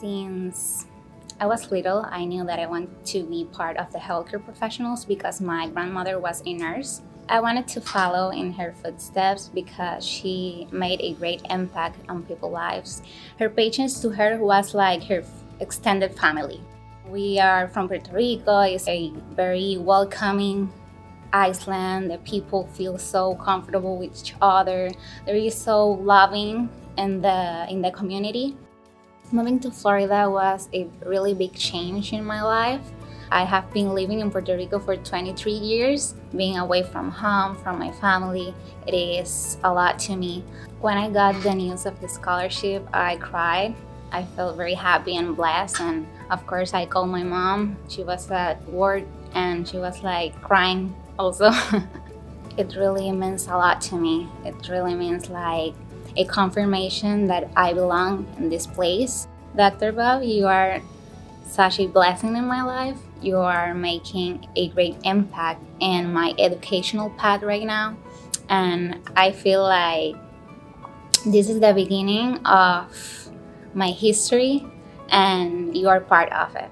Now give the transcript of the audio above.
Since I was little, I knew that I wanted to be part of the healthcare professionals because my grandmother was a nurse. I wanted to follow in her footsteps because she made a great impact on people's lives. Her patients to her was like her extended family. We are from Puerto Rico. It's a very welcoming Iceland. The people feel so comfortable with each other. They're so loving in the in the community. Moving to Florida was a really big change in my life. I have been living in Puerto Rico for 23 years. Being away from home, from my family, it is a lot to me. When I got the news of the scholarship, I cried. I felt very happy and blessed. And of course, I called my mom. She was at work and she was like crying also. it really means a lot to me. It really means like a confirmation that I belong in this place. Dr. Bob, you are such a blessing in my life. You are making a great impact in my educational path right now. And I feel like this is the beginning of my history, and you are part of it.